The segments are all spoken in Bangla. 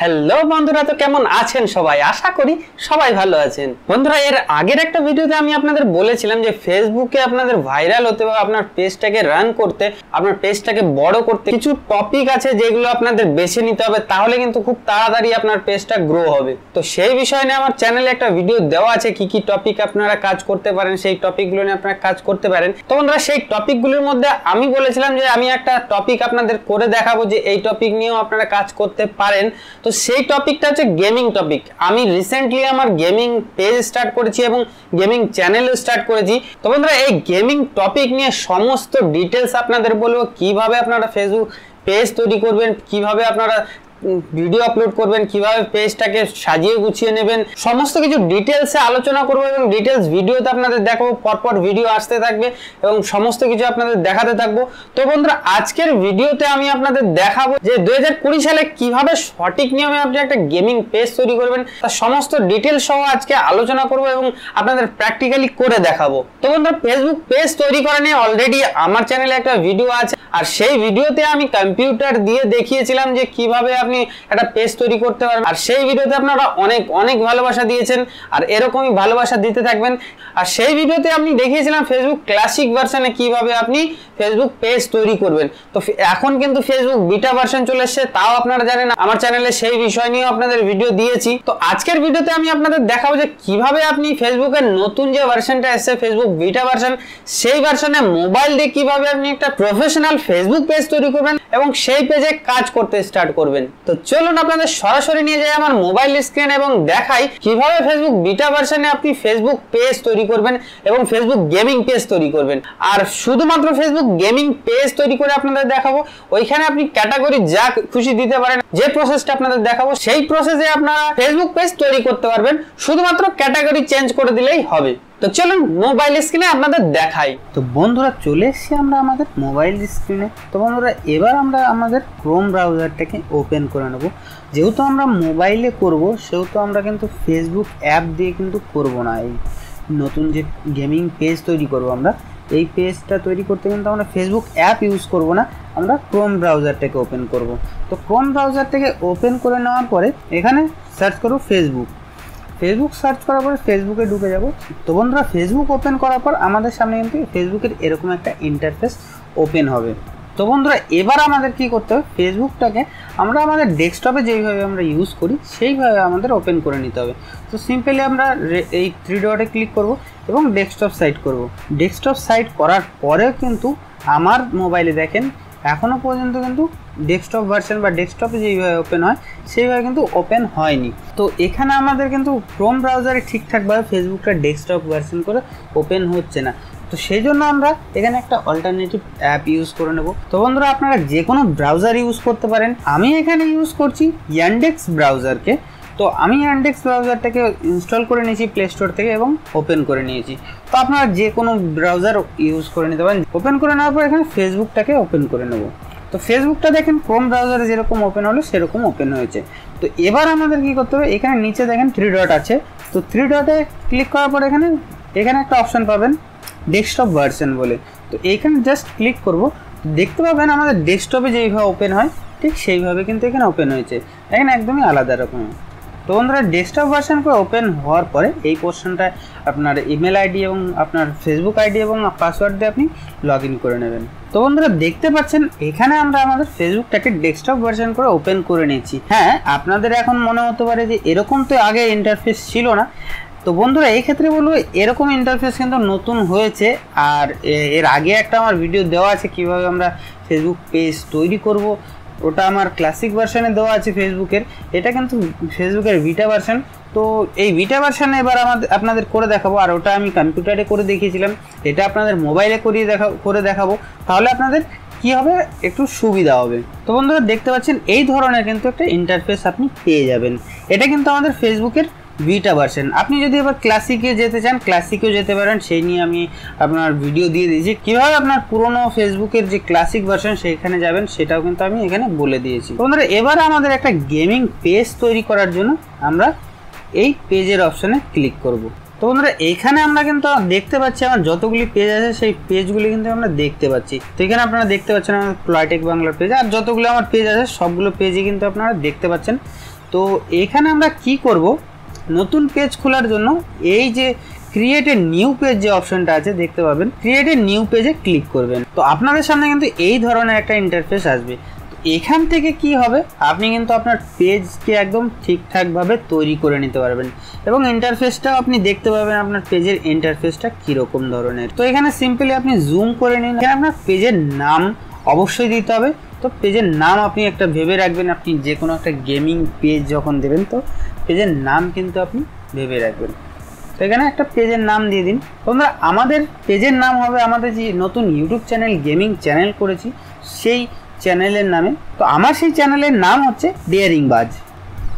হ্যালো বন্ধুরা, তো কেমন আছেন সবাই? আশা করি সবাই ভালো আছেন। বন্ধুরা, এর আগের একটা ভিডিওতে আমি আপনাদের বলেছিলাম যে ফেসবুকে আপনাদের ভাইরাল হতে বা আপনার পেজটাকে রান করতে, আপনার পেজটাকে বড় করতে কিছু টপিক আছে যেগুলো আপনাদের বেছে নিতে হবে, তাহলে কিন্তু খুব তাড়াতাড়ি আপনার পেজটা গ্রো হবে। তো সেই বিষয় নিয়ে আমার চ্যানেলে একটা ভিডিও দেওয়া আছে, কি কি টপিক আপনারা কাজ করতে পারেন, সেই টপিকগুলো নিয়ে আপনারা কাজ করতে পারেন। তো বন্ধুরা, সেই টপিকগুলোর মধ্যে আমি বলেছিলাম যে আমি একটা টপিক আপনাদের করে দেখাবো যে এই টপিক নিয়েও আপনারা কাজ করতে পারেন। তো সেই টপিকটা হচ্ছে গেমিং টপিক আমি রিসেন্টলি আমার গেমিং পেজ স্টার্ট করেছি এবং গেমিং চ্যানেল স্টার্ট করেছি। তো বন্ধুরা, এই গেমিং টপিক নিয়ে সমস্ত ডিটেলস আপনাদের বলব। কীভাবে আপনারা ফেসবুক পেজ তৈরি করবেন, কীভাবে আপনারা ভিডিও আপলোড করবেন, কীভাবে পেজটাকে সাজিয়ে গুছিয়ে নেবেন, সমস্ত কিছু ডিটেলসে আলোচনা করব এবং ডিটেলস ভিডিওতে আপনাদের দেখাবো, পরপর ভিডিও আসতে থাকবে এবং সমস্ত কিছু আপনাদের দেখাতে থাকব। তো বন্ধুরা, আজকের ভিডিওতে আমি আপনাদের দেখাবো যে দুই সালে কীভাবে সঠিক নিয়মে আপনি একটা গেমিং পেজ তৈরি করবেন, তার সমস্ত ডিটেলস সহ আজকে আলোচনা করব এবং আপনাদের প্র্যাকটিক্যালি করে দেখাবো। তো বন্ধুরা ফেসবুক পেজ তৈরি করা নিয়ে অলরেডি আমার চ্যানেলে একটা ভিডিও আছে, আর সেই ভিডিওতে আমি কম্পিউটার দিয়ে দেখিয়েছিলাম যে কীভাবে আপনি একটা পেজ তৈরি করতে পারবেন। আর সেই ভিডিওতে আপনারা অনেক অনেক ভালোবাসা দিয়েছেন। আর এরকমই ভালোবাসা দিতে থাকবেন। আর সেই ভিডিওতে আমি দেখিয়েছিলাম ফেসবুক ক্লাসিক ভার্সনে কীভাবে আপনি ফেসবুক পেজ তৈরি করবেন। তো এখন কিন্তু ফেসবুক বিটা ভার্সন চলে এসছে। তাও আপনারা জানেন আমার চ্যানেলে সেই বিষয় নিয়েও আপনাদের ভিডিও দিয়েছি। তো আজকের ভিডিওতে আমি আপনাদের দেখাবো যে কীভাবে আপনি ফেসবুকের নতুন যে ভার্সনটা এসছে ফেসবুক বিটা ভার্সন সেই ভার্সনে মোবাইল দিয়ে কীভাবে আপনি একটা প্রফেশনাল ফেসবুক পেজ তৈরি করবেন এবং সেই পেজে কাজ করতে স্টার্ট করবেন। তো চলুন আপনাদের সরাসরি নিয়ে যাই আমার মোবাইল স্ক্রিন এবং দেখাই কীভাবে ফেসবুক বিটা ভার্সনে আপনি ফেসবুক পেজ তৈরি করবেন এবং ফেসবুক গেমিং পেজ তৈরি করবেন। আর শুধুমাত্র ফেসবুক গেমিং পেজ তৈরি করে আপনাদের দেখাবো, ওইখানে আপনি ক্যাটাগরি যা খুশি দিতে পারেন, যে প্রসেসটা আপনাদের দেখাবো, সেই প্রসেসে আপনারা ফেসবুক পেজ তৈরি করতে পারবেন, শুধুমাত্র ক্যাটাগরি চেঞ্জ করে দিলেই হবে। তো চলুন মোবাইল স্ক্রিনে আপনাদের দেখাই। তো বন্ধুরা চলে এসেছি আমরা আমাদের মোবাইল স্ক্রিনে তো বন্ধুরা এবার আমরা আমাদের ক্রোম ব্রাউজারটাকে ওপেন করে নেব। যেহেতু আমরা মোবাইলে করব, সেহেতু আমরা কিন্তু ফেসবুক অ্যাপ দিয়ে কিন্তু করব না। এই নতুন যে গেমিং পেজ তৈরি করব আমরা, এই পেজটা তৈরি করতে কিন্তু আমরা ফেসবুক অ্যাপ ইউজ করব না, আমরা ক্রোম ব্রাউজারটাকে ওপেন করব। তো ক্রোম ব্রাউজারটাকে ওপেন করে নেওয়ার পরে এখানে সার্চ করব ফেসবুক ফেসবুক সার্চ করার পরে ফেসবুকে ঢুকে যাব। তো বন্ধুরা ফেসবুক ওপেন করার পর আমাদের সামনে কিন্তু ফেসবুকের এরকম একটা ইন্টারফেস ওপেন হবে। তো বন্ধুরা, এবার আমাদের কি করতে হবে? ফেসবুকটাকে আমরা আমাদের ডেস্কটপে যেইভাবে আমরা ইউজ করি, সেইভাবে আমাদের ওপেন করে নিতে হবে। তো সিম্পলি আমরা এই থ্রি ডটে ক্লিক করব এবং ডেস্কটপ সাইট করব। ডেস্কটপ সাইট করার পরেও কিন্তু আমার মোবাইলে দেখেন এখনও পর্যন্ত কিন্তু ডেস্কটপ ভার্সন বা ডেস্কটপে যেইভাবে ওপেন হয়, সেইভাবে কিন্তু ওপেন হয়নি। তো এখানে আমাদের কিন্তু ক্রোম ব্রাউজারে ঠিকঠাকভাবে ফেসবুকটা ডেস্কটপ ভার্সন করে ওপেন হচ্ছে না। তো সেই জন্য আমরা এখানে একটা অল্টারনেটিভ অ্যাপ ইউজ করে নেব। তো বন্ধুরা, আপনারা যে কোনো ব্রাউজার ইউজ করতে পারেন। আমি এখানে ইউজ করছি ইয়ান্ডেক্স ব্রাউজারকে তো আমি অ্যান্ডেক্স ব্রাউজারটাকে ইনস্টল করে নিয়েছি প্লে স্টোর থেকে এবং ওপেন করে নিয়েছি। তো আপনারা যে কোনো ব্রাউজার ইউজ করে নিতে পারেন। ওপেন করে নেওয়ার পর এখানে ফেসবুকটাকে ওপেন করে নেব। তো ফেসবুকটা দেখেন ক্রোম ব্রাউজারে যেরকম ওপেন হলো, সেরকম ওপেন হয়েছে। তো এবার আমাদের কী করতে হবে, এখানে নিচে দেখেন থ্রি ডট আছে। তো থ্রি ডটে ক্লিক করার পর এখানে এখানে একটা অপশান পাবেন ডেস্কটপ ভার্সন বলে। তো এইখানে জাস্ট ক্লিক করব। দেখতে পাবেন আমাদের ডেস্কটপে যেইভাবে ওপেন হয়, ঠিক সেইভাবে কিন্তু এখানে ওপেন হয়েছে। এখানে একদমই আলাদা রকম। তো বন্ধুরা ডেস্কটপ ভার্সন করে ওপেন হওয়ার পরে এই পোর্শনটায় আপনার ইমেল আইডি এবং আপনার ফেসবুক আইডি এবং পাসওয়ার্ড দিয়ে আপনি লগ করে নেবেন। তো বন্ধুরা, দেখতে পাচ্ছেন, এখানে আমরা আমাদের ফেসবুকটাকে ডেস্কটপ ভার্সন করে ওপেন করে নিয়েছি। হ্যাঁ আপনাদের এখন মনে হতে পারে যে এরকম তো আগে ইন্টারফেস ছিল না। তো বন্ধুরা, এই ক্ষেত্রে বলব, এরকম ইন্টারফেস কিন্তু নতুন হয়েছে। আর এর আগে একটা আমার ভিডিও দেওয়া আছে, কীভাবে আমরা ফেসবুক পেজ তৈরি করব। ওটা আমার ক্লাসিক ভার্সানে দেওয়া আছে ফেসবুকের এটা কিন্তু ফেসবুকের ভিটা ভার্সান তো এই ভিটা ভার্সানে এবার আমাদের, আপনাদের করে দেখাবো। আর ওটা আমি কম্পিউটারে করে দেখিয়েছিলাম। এটা আপনাদের মোবাইলে করিয়ে দেখা, করে দেখাবো। তাহলে আপনাদের কি হবে? একটু সুবিধা হবে। তো বন্ধুরা, দেখতে পাচ্ছেন, এই ধরনের কিন্তু একটা ইন্টারফেস আপনি পেয়ে যাবেন। এটা কিন্তু আমাদের ফেসবুকের ভিটা ভার্সন আপনি যদি এবার ক্লাসিকে যেতে চান ক্লাসিকেও যেতে পারেন। সেই নিয়ে আমি আপনার ভিডিও দিয়ে দিয়েছি। কীভাবে আপনার পুরনো ফেসবুকের যে ক্লাসিক ভার্সন সেইখানে যাবেন, সেটাও কিন্তু আমি এখানে বলে দিয়েছি। বন্ধুরা, এবার আমাদের একটা গেমিং পেজ তৈরি করার জন্য আমরা এই পেজের অপশানে ক্লিক করব। তো বন্ধুরা আমরা কিন্তু দেখতে পাচ্ছি, আমার যতগুলি পেজ আছে, সেই পেজগুলি কিন্তু আমরা দেখতে পাচ্ছি। তো এখানে আপনারা দেখতে পাচ্ছেন আমার প্লাইটেক বাংলার পেজ আর যতগুলো আমার পেজ আছে, সবগুলো পেজই কিন্তু আপনারা দেখতে পাচ্ছেন। তো এখানে আমরা কি করব? নতুন পেজ খোলার জন্য এই যে ক্রিয়েট এ নিউ পেজ যে অপশনটা আছে, দেখতে পাবেন। ক্রিয়েট এ নিউ পেজে ক্লিক করবেন। তো আপনাদের সামনে কিন্তু এই ধরনের একটা ইন্টারফেস আসবে। এখান থেকে কি হবে? আপনি কিন্তু আপনার পেজকে একদম ঠিকঠাকভাবে তৈরি করে নিতে পারবেন। এবং ইন্টারফেসটাও আপনি দেখতে পাবেন আপনার পেজের ইন্টারফেসটা কীরকম ধরনের। তো এখানে সিম্পলি আপনি জুম করে নিন। আপনার পেজের নাম অবশ্যই দিতে হবে। তো পেজের নাম আপনি একটা ভেবে রাখবেন, আপনি যে কোনো একটা গেমিং পেজ যখন দেবেন তো পেজের নাম কিন্তু আপনি ভেবে রাখবেন। তো এখানে একটা পেজের নাম দিয়ে দিন। তোমরা আমাদের পেজের নাম হবে আমাদের যে নতুন ইউটিউব চ্যানেল গেমিং চ্যানেল করেছি, সেই চ্যানেলের নামে। তো আমার সেই চ্যানেলের নাম হচ্ছে ডিয়ারিং বাজ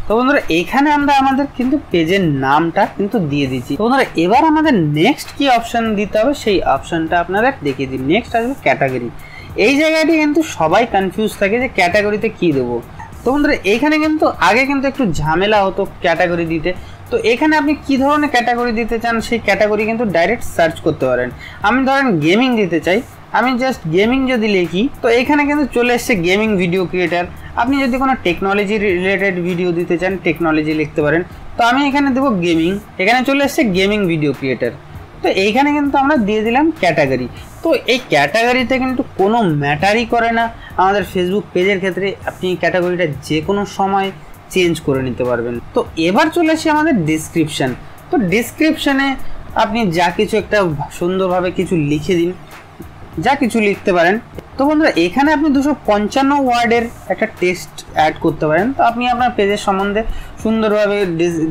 তো বন্ধুরা, এখানে আমরা আমাদের কিন্তু পেজের নামটা কিন্তু দিয়ে দিচ্ছি। তো বন্ধুরা, এবার আমাদের নেক্সট কি অপশন দিতে হবে, সেই অপশনটা আপনারা দেখিয়ে দিন নেক্সট আসবে ক্যাটাগরি এই জায়গাটি কিন্তু সবাই কনফিউজ থাকে যে ক্যাটাগরিতে কি দেবো। তো বন্ধুরা, এখানে কিন্তু আগে কিন্তু একটু ঝামেলা হতো ক্যাটাগরি দিতে। তো এখানে আপনি কি ধরনের ক্যাটাগরি দিতে চান, সেই ক্যাটাগরি কিন্তু ডাইরেক্ট সার্চ করতে পারেন। আমি ধরেন গেমিং দিতে চাই। আমি জাস্ট গেমিং যদি লিখি, তো এখানে কিন্তু চলে এসছে গেমিং ভিডিও ক্রিয়েটার আপনি যদি কোনো টেকনোলজি রিলেটেড ভিডিও দিতে চান টেকনোলজি লিখতে পারেন। তো আমি এখানে দেবো গেমিং এখানে চলে এসছে গেমিং ভিডিও ক্রিয়েটার তো এইখানে কিন্তু আমরা দিয়ে দিলাম ক্যাটাগরি তো এই ক্যাটাগরিতে কিন্তু কোনো ম্যাটারই করে না। আমাদের ফেসবুক পেজের ক্ষেত্রে আপনি ক্যাটাগরিটা যে কোনো সময় চেঞ্জ করে নিতে পারবেন। তো এবার চলে আসি আমাদের ডিসক্রিপশান তো ডিসক্রিপশানে আপনি যা কিছু একটা সুন্দরভাবে কিছু লিখে দিন, যা কিছু লিখতে পারেন। তো বন্ধুরা, এখানে আপনি দুশো পঞ্চান্ন ওয়ার্ডের একটা টেস্ট অ্যাড করতে পারেন। তো আপনি আপনার পেজের সম্বন্ধে সুন্দরভাবে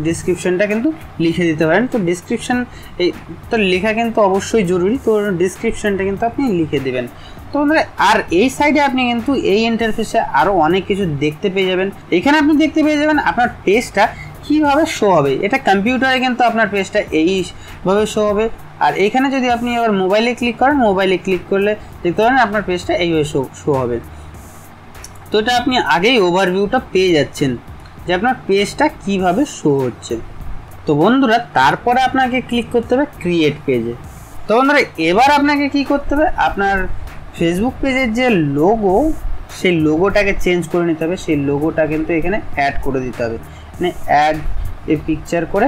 ডিসক্রিপশনটা কিন্তু লিখে দিতে পারেন। তো ডিসক্রিপশন এই তো লেখা কিন্তু অবশ্যই জরুরি। তো ডিসক্রিপশনটা কিন্তু আপনি লিখে দেবেন। তো বন্ধুরা, আর এই সাইডে আপনি কিন্তু এই ইন্টারফেসে আরও অনেক কিছু দেখতে পেয়ে যাবেন। এখানে আপনি দেখতে পেয়ে যাবেন আপনার পেজটা কীভাবে শো হবে। এটা কম্পিউটারে কিন্তু আপনার পেজটা এইভাবে শো হবে। আর এখানে যদি আপনি এবার মোবাইলে ক্লিক করেন মোবাইলে ক্লিক করলে দেখতে পারেন আপনার পেজটা এইভাবে শো শো হবে। তো এটা আপনি আগেই ওভারভিউটা পেয়ে যাচ্ছেন। যে আপনার পেজটা কীভাবে শো হচ্ছে। তো বন্ধুরা, তারপরে আপনাকে ক্লিক করতে হবে ক্রিয়েট পেজে তো বন্ধুরা, এবার আপনাকে কি করতে হবে? আপনার ফেসবুক পেজের যে লোগো সেই লোগোটাকে চেঞ্জ করে নিতে হবে। সেই লোগোটা কিন্তু এখানে অ্যাড করে দিতে হবে। মানে অ্যাড এ পিকচার করে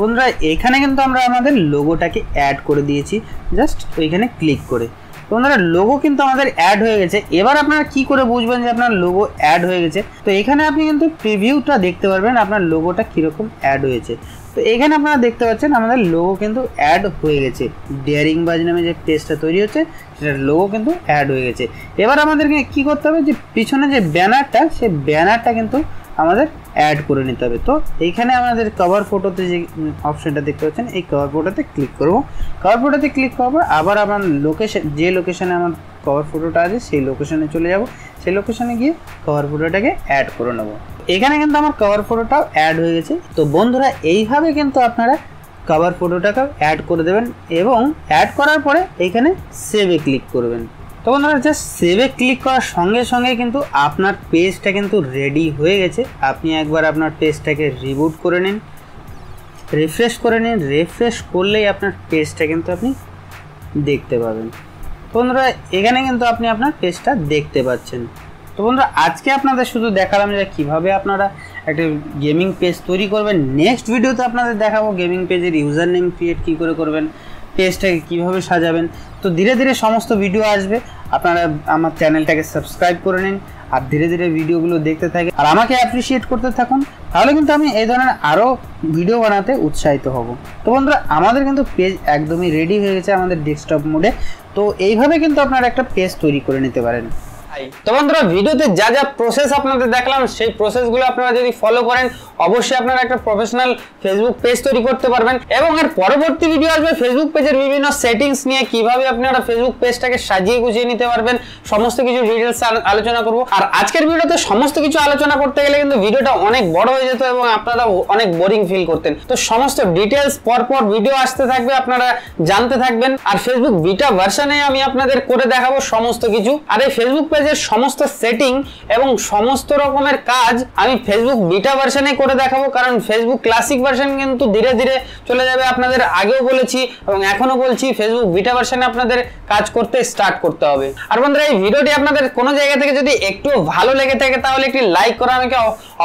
বন্ধুরা এখানে কিন্তু আমরা আমাদের লোগোটাকে অ্যাড করে দিয়েছি। জাস্ট ওইখানে ক্লিক করে। তো বন্ধুরা লোগো কিন্তু আমাদের অ্যাড হয়ে গেছে। এবার আপনারা কি করে বুঝবেন যে আপনার লোগো অ্যাড হয়ে গেছে? তো এখানে আপনি কিন্তু প্রিভিউটা দেখতে পারবেন আপনার লোগোটা কীরকম অ্যাড হয়েছে। তো এখানে আপনারা দেখতে পাচ্ছেন আমাদের লোগো কিন্তু অ্যাড হয়ে গেছে। ডেয়ারিং বাজ নামে যে পেজটা তৈরি হচ্ছে, সেটার লোগো কিন্তু অ্যাড হয়ে গেছে। এবার আমাদেরকে কি করতে হবে যে পিছনে যে ব্যানারটা সেই ব্যানারটা কিন্তু আমাদের অ্যাড করে নিতে হবে। তো এইখানে আমাদের কভার ফটোতে যে অপশানটা দেখতে পাচ্ছেন, এই কভার ফটোতে ক্লিক করব। কভার ফটোতে ক্লিক করব আবার আমার লোকেশন যে লোকেশানে আমার কভার ফটোটা আছে, সেই লোকেশানে চলে যাব। সেই লোকেশানে গিয়ে কভার ফটোটাকে অ্যাড করে নেব। এখানে কিন্তু আমার কভার ফটোটাও অ্যাড হয়ে গেছে। তো বন্ধুরা, এইভাবে কিন্তু আপনারা কভার ফটোটাকে অ্যাড করে দেবেন এবং অ্যাড করার পরে এইখানে সেভে ক্লিক করবেন। তো বন্ধুরা জাস্ট সেভে ক্লিক করার সঙ্গে সঙ্গে কিন্তু আপনার পেজটা কিন্তু রেডি হয়ে গেছে। আপনি একবার আপনার পেজটাকে রিবুট করে নিন। রিফ্রেশ করে নিন। রিফ্রেশ করলেই আপনার পেজটা কিন্তু আপনি দেখতে পাবেন। তো বন্ধুরা, এখানে কিন্তু আপনি আপনার পেজটা দেখতে পাচ্ছেন। তো বন্ধুরা, আজকে আপনাদের শুধু দেখালাম যে কীভাবে আপনারা একটা গেমিং পেজ তৈরি করবেন। নেক্সট ভিডিওতে আপনাদের দেখাবো গেমিং পেজের ইউজার নেম ক্রিয়েট কী করে করবেন। পেজটাকে কীভাবে সাজাবেন? তো ধীরে ধীরে সমস্ত ভিডিও আসবে। আপনারা আমার চ্যানেলটাকে সাবস্ক্রাইব করে নিন আর ধীরে ধীরে ভিডিওগুলো দেখতে থাকেন। আর আমাকে অ্যাপ্রিসিয়েট করতে থাকুন, তাহলে কিন্তু আমি এই ধরনের আরও ভিডিও বানাতে উৎসাহিত হব। তো বন্ধুরা, আমাদের কিন্তু পেজ একদমই রেডি হয়ে গেছে আমাদের ডেস্কটপ মোডে তো এইভাবে কিন্তু আপনারা একটা পেজ তৈরি করে নিতে পারেন। তো বন্ধুরা, ভিডিওতে যা যা প্রসেস আপনাদের দেখলাম, সেই প্রসেসগুলো আপনারা যদি ফলো করেন, অবশ্যই আপনারা একটা প্রফেশনাল ফেসবুক পেজ তৈরি করতে পারবেন। এবং এর পরবর্তী ভিডিও আসবে ফেসবুক পেজের বিভিন্ন সেটিংস নিয়ে, কীভাবে আপনারা ফেসবুক পেজটাকে সাজিয়ে গুছিয়ে নিতে পারবেন, সমস্ত কিছু ডিটেলস আলোচনা করব। আর আজকের ভিডিওতে সমস্ত কিছু আলোচনা করতে গেলে কিন্তু ভিডিওটা অনেক বড় হয়ে যেত এবং আপনারা অনেক বোরিং ফিল করতেন। তো সমস্ত ডিটেলস পর পর ভিডিও আসতে থাকবে, আপনারা জানতে থাকবেন। আর ফেসবুক বিটা ভার্সনে আমি আপনাদের করে দেখাবো সমস্ত কিছু। আর এই ফেসবুক পেজের সমস্ত সেটিং এবং সমস্ত রকমের কাজ আমি ফেসবুক বিটা ভার্সনে করে দেখাবো। কারণ ফেসবুক ক্লাসিক ভার্সন কিন্তু ধীরে ধীরে চলে যাবে আপনাদের আগেও বলেছি এবং এখনও বলছি ফেসবুক বিটা ভার্সনে আপনাদের কাজ করতে স্টার্ট করতে হবে। আর বন্ধুরা, এই ভিডিওটি আপনাদের কোনো জায়গা থেকে যদি একটু ভালো লেগে থাকে, তাহলে একটি লাইক করা আমাকে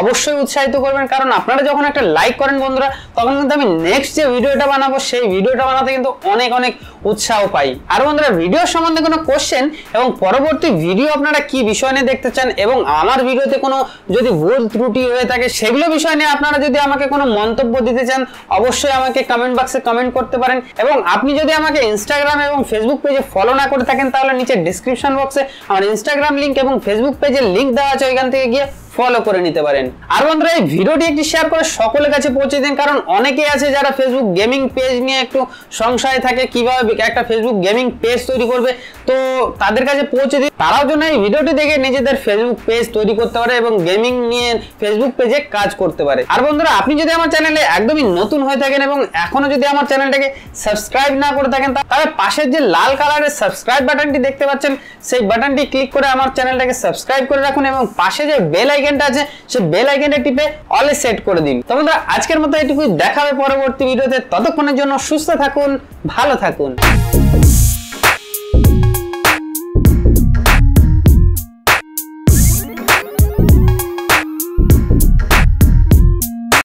অবশ্যই উৎসাহিত করবেন। কারণ আপনারা যখন একটা লাইক করেন বন্ধুরা, তখন কিন্তু আমি নেক্সট যে ভিডিওটা বানাবো, সেই ভিডিওটা বানাতে কিন্তু অনেক অনেক উৎসাহ পাই। আর বন্ধুরা ভিডিও সম্বন্ধে কোনো কোশ্চেন এবং পরবর্তী ভিডিও আপনারা কি বিষয় নিয়ে দেখতে চান এবং আমার ভিডিওতে কোনো যদি ভুল ত্রুটি হয়ে থাকে সেগুলো বিষয় নিয়ে আপনারা যদি আমাকে কোনো মন্তব্য দিতে চান, অবশ্যই আমাকে কমেন্ট বক্সে কমেন্ট করতে পারেন। এবং আপনি যদি আমাকে ইনস্টাগ্রাম এবং ফেসবুক পেজে ফলো না করে থাকেন, তাহলে নিচে ডিসক্রিপশন বক্সে আমার ইনস্টাগ্রাম লিঙ্ক এবং ফেসবুক পেজের লিঙ্ক দেওয়া আছে ওইখান থেকে গিয়ে ফলো করে নিতে পারেন। আর বন্ধুরা, এই ভিডিওটি একটি শেয়ার করে সকলের কাছে পৌঁছে দিন, কারণ অনেকেই আছে যারা ফেসবুক গেমিং পেজ নিয়ে একটু সংশয় থাকে, কীভাবে একটা ফেসবুক গেমিং পেজ তৈরি করবে। তো তাদের কাছে পৌঁছে দিন, তারাও জন্য এই ভিডিওটি দেখে নিজেদের ফেসবুক পেজ তৈরি করতে পারে এবং গেমিং নিয়ে ফেসবুক পেজে কাজ করতে পারে। আর বন্ধুরা, আপনি যদি আমার চ্যানেলে একদমই নতুন হয়ে থাকেন এবং এখনও যদি আমার চ্যানেলটাকে সাবস্ক্রাইব না করে থাকেন তাহলে পাশের যে লাল কালারের সাবস্ক্রাইব বাটনটি দেখতে পাচ্ছেন, সেই বাটনটি ক্লিক করে আমার চ্যানেলটাকে সাবস্ক্রাইব করে রাখুন এবং পাশে যে বেল আইকনটা আছে, সে বেল আইকনটা টিপে অলে সেট করে দিন। তো বন্ধুরা, আজকের মতো এটুকুই। দেখাবে পরবর্তী ভিডিওতে। ততক্ষণের জন্য সুস্থ থাকুন, ভালো থাকুন।